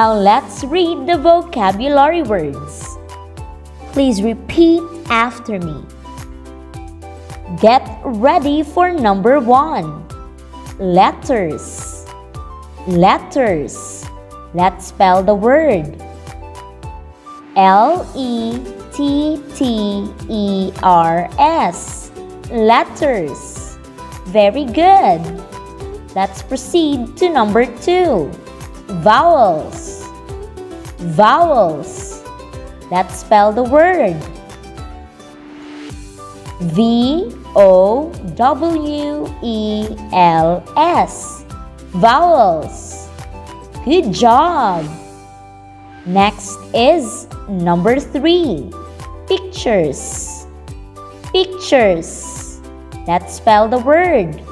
Now let's read the vocabulary words. Please repeat after me. Get ready for number one. Letters. Letters. Let's spell the word. L E T T E R S. Letters. Very good. Let's proceed to number two. Vowels. Vowels. Let's spell the word. V O W E L S. Vowels. Good job. Next is number three. Pictures. Pictures. Let's spell the word.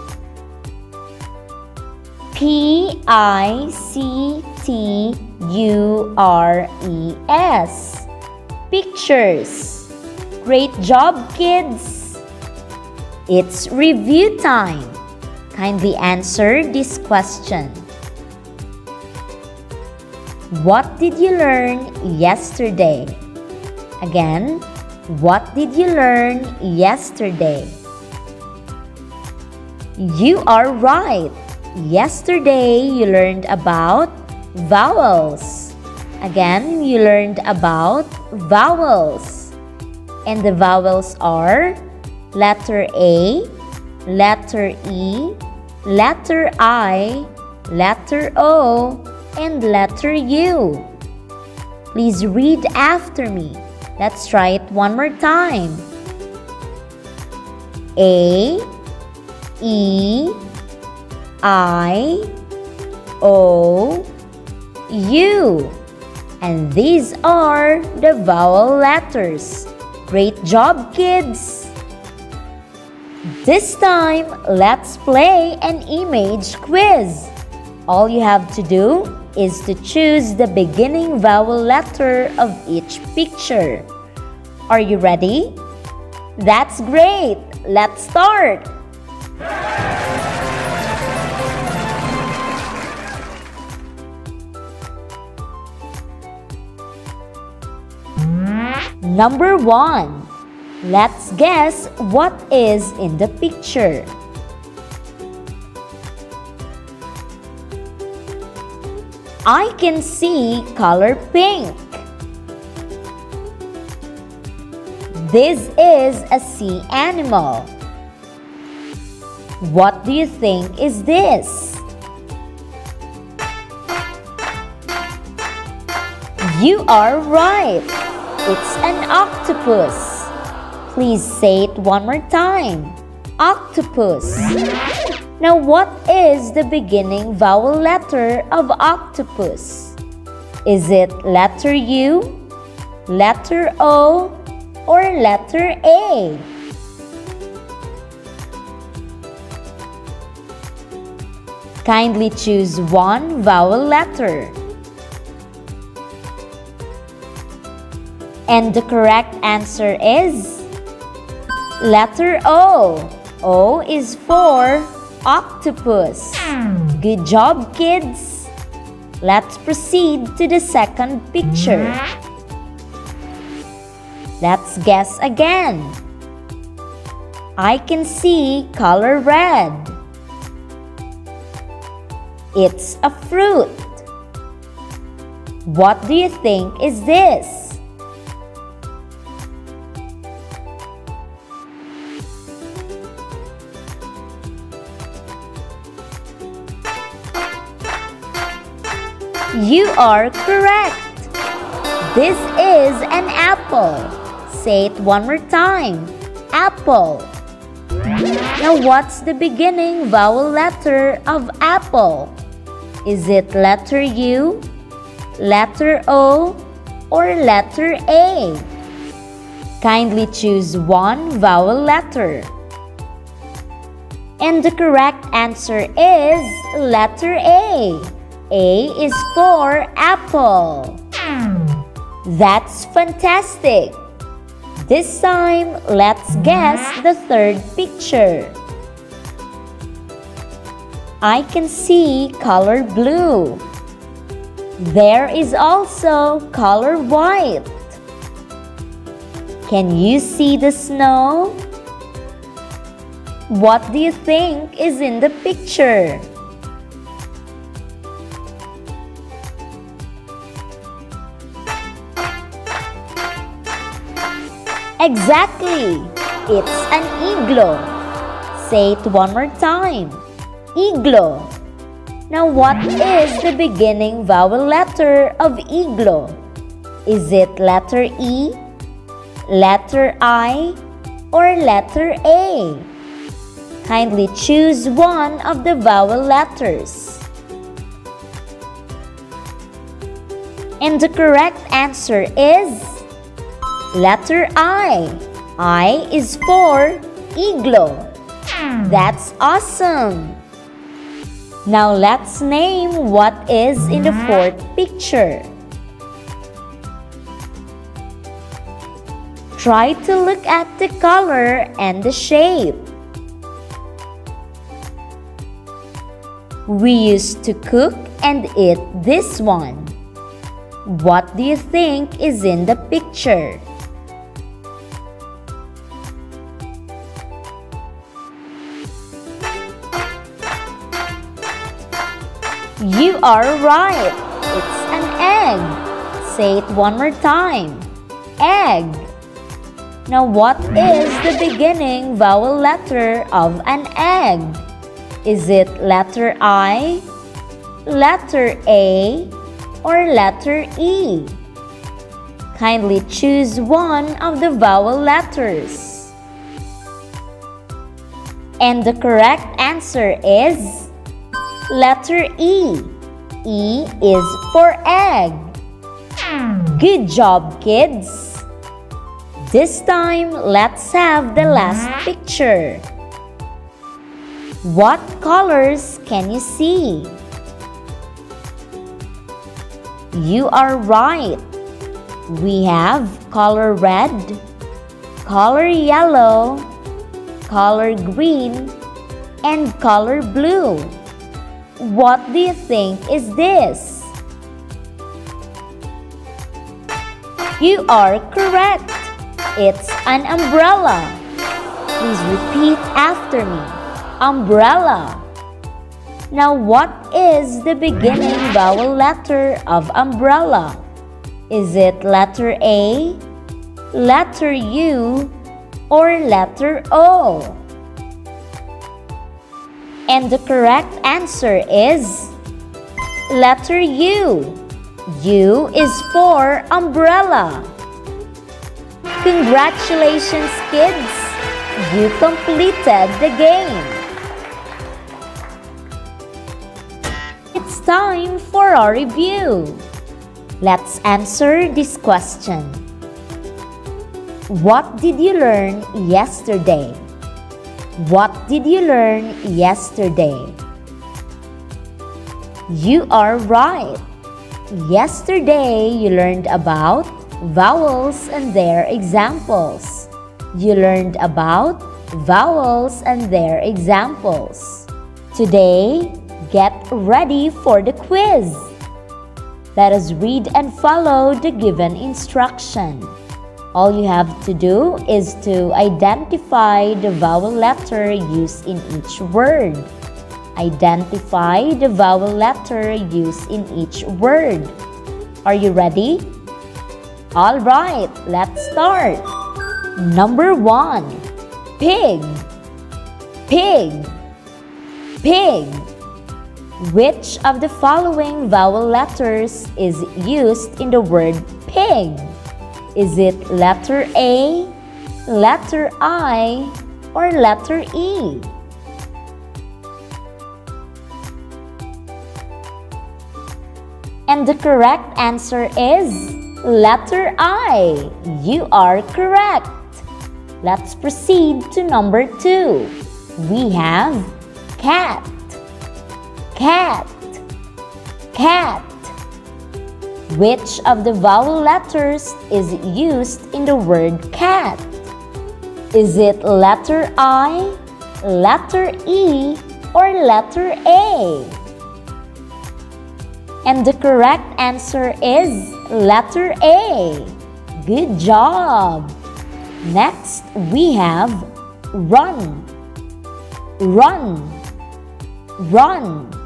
P I C T U R E S. Pictures. Great job, kids! It's review time. Kindly answer this question. What did you learn yesterday? Again, what did you learn yesterday? You are right. Yesterday, you learned about vowels. Again, you learned about vowels. And the vowels are letter A, letter E, letter I, letter O, and letter U. Please read after me. Let's try it one more time. A, E, I, O, U. And these are the vowel letters. Great job, kids! This time, let's play an image quiz. All you have to do is to choose the beginning vowel letter of each picture. Are you ready? That's great! Let's start! Number 1. Let's guess what is in the picture. I can see color pink. This is a sea animal. What do you think is this? You are right. It's an octopus. Please say it one more time. Octopus. Now, what is the beginning vowel letter of octopus? Is it letter U, letter O, or letter A? Kindly choose one vowel letter. And the correct answer is letter O. O is for octopus. Good job, kids. Let's proceed to the second picture. Let's guess again. I can see color red. It's a fruit. What do you think is this? You are correct. This is an apple. Say it one more time. Apple. Now, what's the beginning vowel letter of apple? Is it letter U, letter O, or letter A? Kindly choose one vowel letter. And the correct answer is letter A. A is for apple. That's fantastic. This time, let's guess the third picture. I can see color blue. There is also color white. Can you see the snow? What do you think is in the picture? Exactly! It's an igloo. Say it one more time. Igloo. Now what is the beginning vowel letter of igloo? Is it letter E, letter I, or letter A? Kindly choose one of the vowel letters. And the correct answer is Letter I. I is for igloo. That's awesome. Now let's name what is in the fourth picture. Try to look at the color and the shape. We used to cook and eat this one. What do you think is in the picture? You are right. It's an egg. Say it one more time. Egg. Now what is the beginning vowel letter of an egg? Is it letter I, letter A, or letter E? Kindly choose one of the vowel letters. And the correct answer is Letter E. E is for egg. Good job, kids! This time, let's have the last picture. What colors can you see? You are right. We have color red, color yellow, color green, and color blue. What do you think is this? You are correct. It's an umbrella. Please repeat after me. Umbrella. Now what is the beginning vowel letter of umbrella? Is it letter A, letter U, or letter O? And the correct answer is letter U. U is for umbrella. Congratulations, kids! You completed the game. It's time for our review. Let's answer this question. What did you learn yesterday? What did you learn yesterday? You are right. Yesterday you learned about vowels and their examples. You learned about vowels and their examples. Today, get ready for the quiz. Let us read and follow the given instruction. All you have to do is to identify the vowel letter used in each word. Identify the vowel letter used in each word. Are you ready? Alright, let's start. Number one, pig, pig, pig. Which of the following vowel letters is used in the word pig? Is it letter A, letter I, or letter E? And the correct answer is letter I. You are correct. Let's proceed to number two. We have cat, cat, cat. Which of the vowel letters is used in the word cat? Is it letter I, letter E, or letter A? And the correct answer is letter A. Good job! Next, we have run. Run. Run.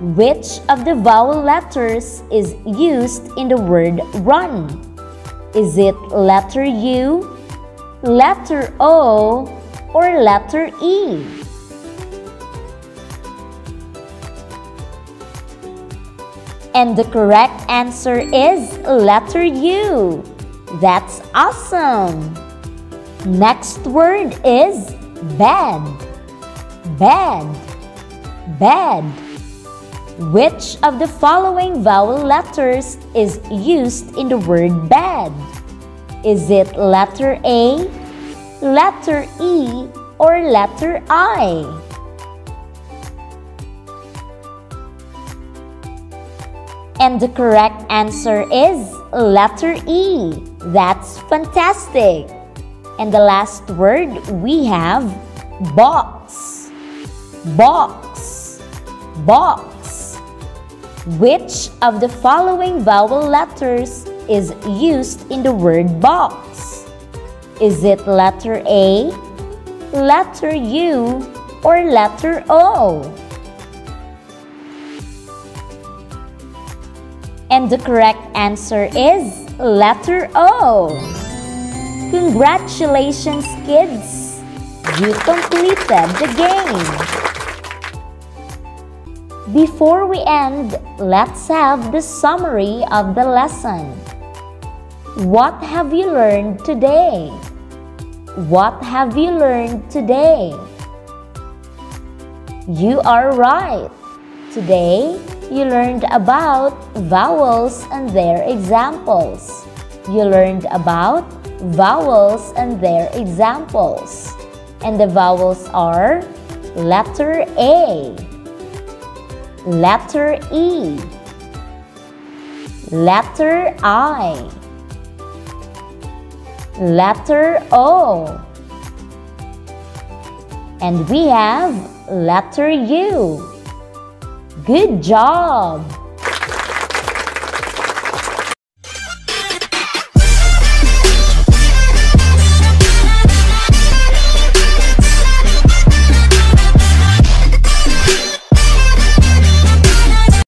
Which of the vowel letters is used in the word run? Is it letter U, letter O, or letter E? And the correct answer is letter U. That's awesome! Next word is bed. Bed. Bed. Which of the following vowel letters is used in the word bed? Is it letter A, letter E, or letter I? And the correct answer is letter E. That's fantastic. And the last word we have box. Box. Box. Which of the following vowel letters is used in the word box? Is it letter A, letter U, or letter O? And the correct answer is letter O. Congratulations, kids! You completed the game! Before we end, let's have the summary of the lesson. What have you learned today? What have you learned today? You are right. Today, you learned about vowels and their examples. You learned about vowels and their examples. And the vowels are letter A, letter E, letter I, letter O, and we have letter U. Good job!